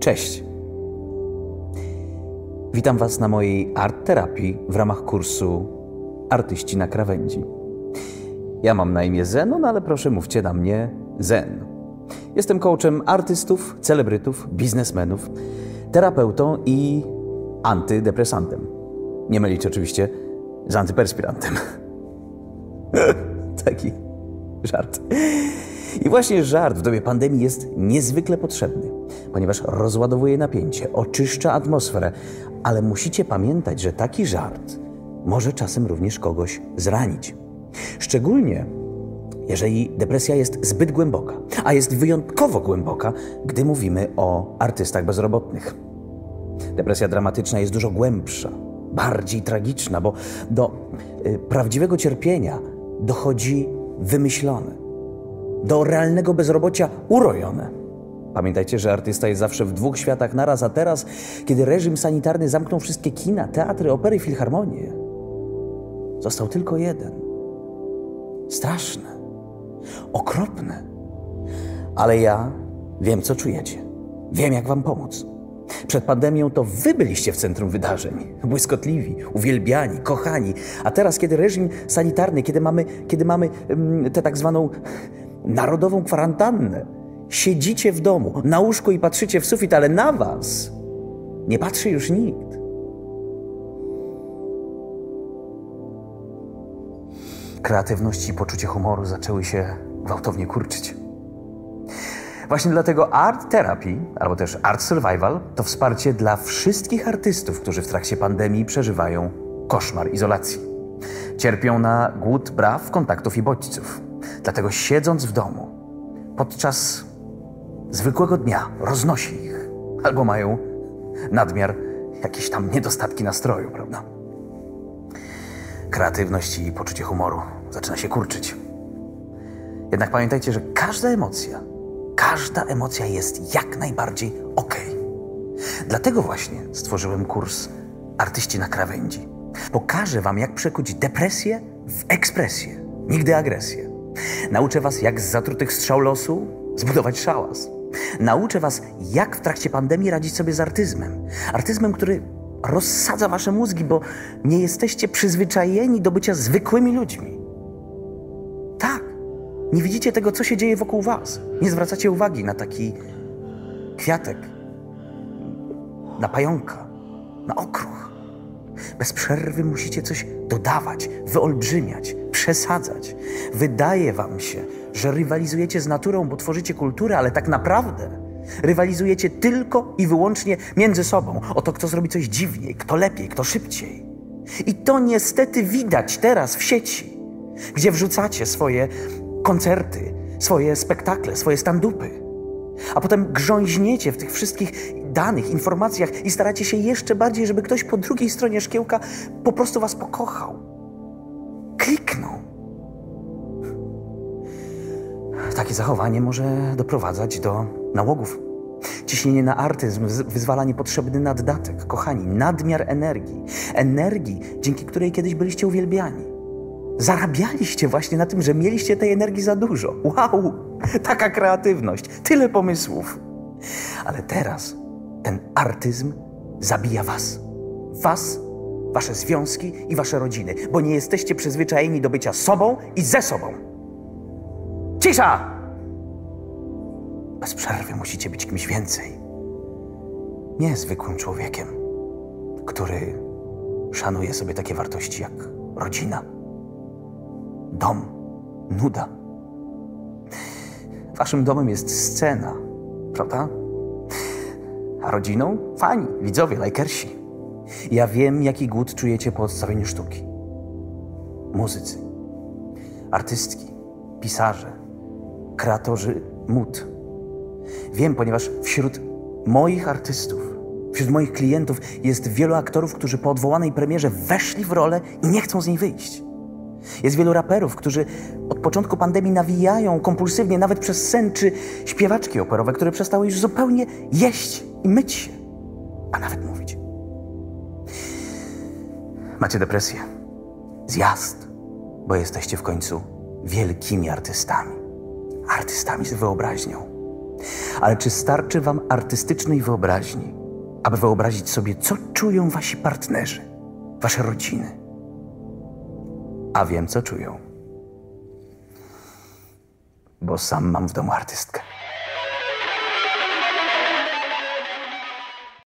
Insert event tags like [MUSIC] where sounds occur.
Cześć. Witam Was na mojej art terapii w ramach kursu Artyści na krawędzi. Ja mam na imię Zenon, ale proszę mówcie na mnie Zen. Jestem coachem artystów, celebrytów, biznesmenów, terapeutą i antydepresantem. Nie mylić oczywiście z antyperspirantem. [LAUGHS] Taki żart. I właśnie żart w dobie pandemii jest niezwykle potrzebny, ponieważ rozładowuje napięcie, oczyszcza atmosferę, ale musicie pamiętać, że taki żart może czasem również kogoś zranić. Szczególnie jeżeli depresja jest zbyt głęboka, a jest wyjątkowo głęboka, gdy mówimy o artystach bezrobotnych. Depresja dramatyczna jest dużo głębsza, bardziej tragiczna, bo do y, prawdziwego cierpienia dochodzi wymyślone, do realnego bezrobocia urojone. Pamiętajcie, że artysta jest zawsze w dwóch światach naraz, a teraz, kiedy reżim sanitarny zamknął wszystkie kina, teatry, opery, filharmonie, został tylko jeden. Straszne, okropne. Ale ja wiem, co czujecie. Wiem, jak wam pomóc. Przed pandemią to wy byliście w centrum wydarzeń. Błyskotliwi, uwielbiani, kochani. A teraz, kiedy reżim sanitarny, kiedy mamy, kiedy mamy um, tę tak zwaną narodową kwarantannę, siedzicie w domu, na łóżku i patrzycie w sufit, ale na was nie patrzy już nikt. Kreatywność i poczucie humoru zaczęły się gwałtownie kurczyć. Właśnie dlatego Art Therapy, albo też Art Survival, to wsparcie dla wszystkich artystów, którzy w trakcie pandemii przeżywają koszmar izolacji. Cierpią na głód braw, kontaktów i bodźców. Dlatego siedząc w domu, podczas zwykłego dnia roznosi ich, albo mają nadmiar, jakieś tam niedostatki nastroju, prawda? Kreatywność i poczucie humoru zaczyna się kurczyć. Jednak pamiętajcie, że każda emocja, każda emocja jest jak najbardziej ok. Dlatego właśnie stworzyłem kurs Artyści na krawędzi. Pokażę Wam, jak przekuć depresję w ekspresję, nigdy agresję. Nauczę Was, jak z zatrutych strzał losu zbudować szałas. Nauczę Was, jak w trakcie pandemii radzić sobie z artyzmem. Artyzmem, który rozsadza Wasze mózgi, bo nie jesteście przyzwyczajeni do bycia zwykłymi ludźmi. Tak, nie widzicie tego, co się dzieje wokół Was. Nie zwracacie uwagi na taki kwiatek, na pająka, na okruch. Bez przerwy musicie coś dodawać, wyolbrzymiać, przesadzać. Wydaje wam się, że rywalizujecie z naturą, bo tworzycie kulturę, ale tak naprawdę rywalizujecie tylko i wyłącznie między sobą o to, kto zrobi coś dziwniej, kto lepiej, kto szybciej. I to niestety widać teraz w sieci, gdzie wrzucacie swoje koncerty, swoje spektakle, swoje standupy. A potem grząźniecie w tych wszystkich danych, informacjach i staracie się jeszcze bardziej, żeby ktoś po drugiej stronie szkiełka po prostu was pokochał. Takie zachowanie może doprowadzać do nałogów. Ciśnienie na artyzm wyzwala niepotrzebny naddatek. Kochani, nadmiar energii. Energii, dzięki której kiedyś byliście uwielbiani. Zarabialiście właśnie na tym, że mieliście tej energii za dużo. Wow! Taka kreatywność, tyle pomysłów. Ale teraz ten artyzm zabija was. Was, wasze związki i wasze rodziny, bo nie jesteście przyzwyczajeni do bycia sobą i ze sobą. Cisza! Bez przerwy musicie być kimś więcej. Nie zwykłym człowiekiem, który szanuje sobie takie wartości jak rodzina, dom, nuda. Waszym domem jest scena, prawda? A rodziną? Fani, widzowie, lajkersi. Ja wiem, jaki głód czujecie po odstawieniu sztuki. Muzycy, artystki, pisarze, kreatorzy mód. Wiem, ponieważ wśród moich artystów, wśród moich klientów jest wielu aktorów, którzy po odwołanej premierze weszli w rolę i nie chcą z niej wyjść. Jest wielu raperów, którzy od początku pandemii nawijają kompulsywnie, nawet przez sen, czy śpiewaczki operowe, które przestały już zupełnie jeść i myć się, a nawet mówić. Macie depresję, zjazd, bo jesteście w końcu wielkimi artystami. Artystami z wyobraźnią. Ale czy starczy wam artystycznej wyobraźni, aby wyobrazić sobie, co czują wasi partnerzy, wasze rodziny? A wiem, co czują. Bo sam mam w domu artystkę.